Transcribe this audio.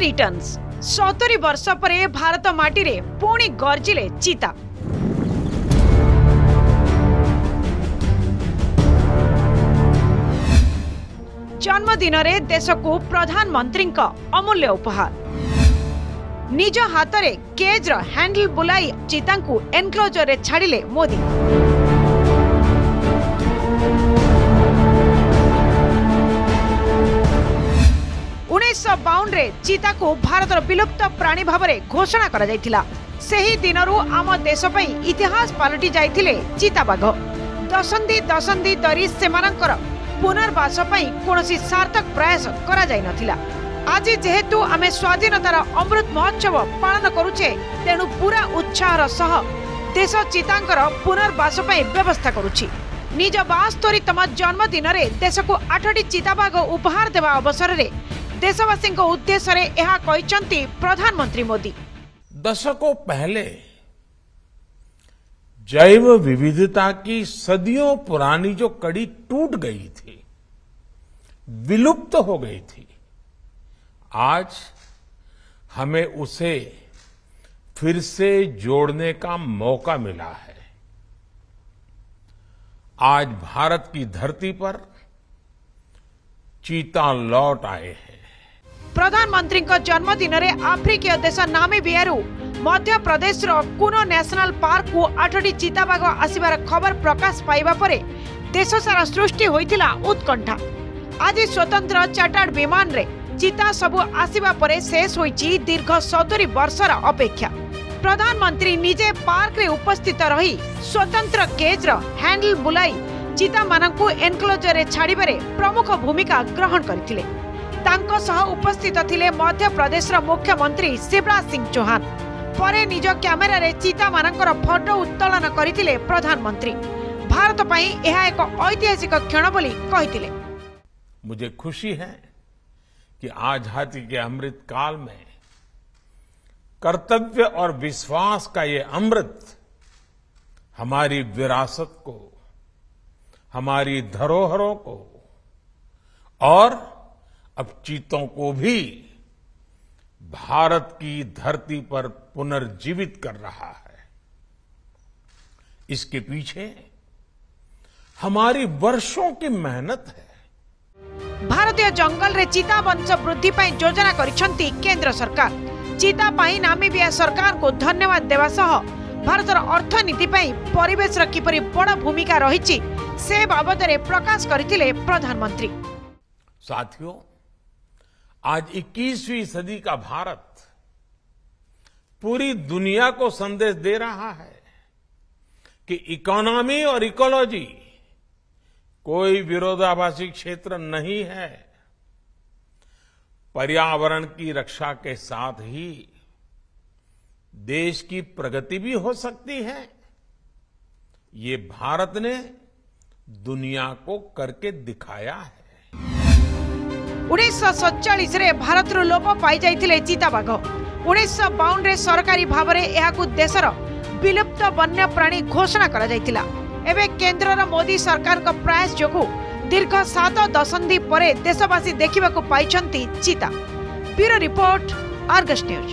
Returns ସତୁରି ବର୍ଷ ପରେ ଭାରତ ମାଟିରେ ପୁଣି ଗର୍ଜିଲେ ଚିତା ଜନ୍ମଦିନରେ ଦେଶକୁ ପ୍ରଧାନମନ୍ତ୍ରୀଙ୍କ ଅମୂଲ୍ୟ ଉପହାର ନିଜ ହାତରେ କେଜ୍ର ହ୍ୟାଣ୍ଡେଲ ବୁଲାଇ ଚିତାଙ୍କୁ ଏନକ୍ଲୋଜରରେ ଛାଡ଼ିଲେ ମୋଦି ଉଣେଇଶହ ବାଉନରେ ଚିତାକୁ ଭାରତର ବିଲୁପ୍ତ ପ୍ରାଣୀ ଭାବରେ ଘୋଷଣା କରାଯାଇଥିଲା। ସେହି ଦିନରୁ ଆମ ଦେଶ ପାଇଁ ଇତିହାସ ପାଲଟି ଯାଇଥିଲେ ଚିତାବାଘ। ଦଶନ୍ଧି ଦଶନ୍ଧି ଧରି ସେମାନଙ୍କର ପୁନର୍ବାସ ପାଇଁ କୌଣସି ସାର୍ଥକ ପ୍ରୟାସ କରାଯାଇନଥିଲା। ଆଜି ଯେହେତୁ ଆମେ ସ୍ୱାଧୀନତାର ଅମୃତ ମହୋତ୍ସବ ପାଳନ କରୁଛେ ତେଣୁ ପୁରା ଉତ୍ସାହର ସହ ଦେଶ ଚିତାଙ୍କର ପୁନର୍ବାସ ପାଇଁ ବ୍ୟବସ୍ଥା କରୁଛି। ନିଜ ବାସ୍ତୋରିତମ ଜନ୍ମଦିନରେ ଦେଶକୁ ଆଠଟି ଚିତାବାଘ ଉପହାର ଦେବା ଅବସରରେ ଦେଶବାସୀଙ୍କ ଉଦ୍ଦେଶ୍ୟରେ ଏହା କହିଛନ୍ତି ପ୍ରଧାନମନ୍ତ୍ରୀ ମୋଦି दशकों पहले जैव विविधता की सदियों पुरानी जो कड़ी टूट गई थी विलुप्त हो गई थी आज हमें उसे फिर से जोड़ने का मौका मिला है आज भारत की धरती पर चीता लौट आए हैं ପ୍ରଧାନମନ୍ତ୍ରୀଙ୍କ ଜନ୍ମଦିନରେ ଆଫ୍ରିକୀୟ ଦେଶ ନାମିବିଆରୁ ମଧ୍ୟପ୍ରଦେଶର କୁନୋ ନ୍ୟାସନାଲ ପାର୍କକୁ ଆଠଟି ଚିତାବାଘ ଆସିବାର ଖବର ପ୍ରକାଶ ପାଇବା ପରେ ଦେଶ ସାରା ସୃଷ୍ଟି ହୋଇଥିଲା ଉତ୍କଣ୍ଠା ଆଜି ସ୍ୱତନ୍ତ୍ର ଚାର୍ଟାର୍ଡ ବିମାନରେ ଚିତା ସବୁ ଆସିବା ପରେ ଶେଷ ହୋଇଛି ଦୀର୍ଘ ସତୁରି ବର୍ଷର ଅପେକ୍ଷା ପ୍ରଧାନମନ୍ତ୍ରୀ ନିଜେ ପାର୍କରେ ଉପସ୍ଥିତ ରହି ସ୍ୱତନ୍ତ୍ର କେଜ୍ର ହ୍ୟାଣ୍ଡେଲ ବୁଲାଇ ଚିତାମାନଙ୍କୁ ଏନକ୍ଲୋଜରରେ ଛାଡ଼ିବାରେ ପ୍ରମୁଖ ଭୂମିକା ଗ୍ରହଣ କରିଥିଲେ ତାଙ୍କ ସହ ଉପସ୍ଥିତ ଥିଲେ ମଧ୍ୟପ୍ରଦେଶର ମୁଖ୍ୟମନ୍ତ୍ରୀ ଶିବରାଜ ସିଂ ଚୌହାନ ପରେ ନିଜ କ୍ୟାମେରାରେ ଚିତାମାନଙ୍କର ଫଟୋ ଉତ୍ତୋଳନ କରିଥିଲେ ପ୍ରଧାନମନ୍ତ୍ରୀ ଭାରତ ପାଇଁ ଏହା ଏକ ଐତିହାସିକ କ୍ଷଣ ବୋଲି କହିଥିଲେ मुझे खुशी है कि आजादी के अमृत काल में कर्तव्य और विश्वास का ये अमृत हमारी विरासत को हमारी धरोहरों को और अब चीतों को भी भारत की धरती पर पुनर्जीवित कर रहा है। इसके पीछे हमारी वर्षों की मेहनत है। भारतीय जंगल रे चीता वंश वृद्धि योजना करिसेंती केंद्र सरकार। चीता पाई नामीबिया सरकार को धन्यवाद देवा सह भारतर अर्थनीति परिवेश किपरि बड़ भूमिका रही से बाबद में प्रकाश करते प्रधानमंत्री साथियों आज 21वीं सदी का भारत पूरी दुनिया को संदेश दे रहा है कि इकोनॉमी और इकोलॉजी कोई विरोधाभासी क्षेत्र नहीं है। पर्यावरण की रक्षा के साथ ही देश की प्रगति भी हो सकती है। ये भारत ने दुनिया को करके दिखाया है। ଉଣେଇଶହ ସତଚାଳିଶରେ ଭାରତରୁ ଲୋପ ପାଇଯାଇଥିଲେ ଚିତାବାଘ ଉଣେଇଶହ ବାଉନରେ ସରକାରୀ ଭାବରେ ଏହାକୁ ଦେଶର ବିଲୁପ୍ତ ବନ୍ୟପ୍ରାଣୀ ଘୋଷଣା କରାଯାଇଥିଲା ଏବେ କେନ୍ଦ୍ରର ମୋଦି ସରକାରଙ୍କ ପ୍ରୟାସ ଯୋଗୁଁ ଦୀର୍ଘ ସାତ ଦଶନ୍ଧି ପରେ ଦେଶବାସୀ ଦେଖିବାକୁ ପାଇଛନ୍ତି ଚିତା ବ୍ୟୁରୋ ରିପୋର୍ଟ ଅର୍ଗସ୍ ନ୍ୟୁଜ୍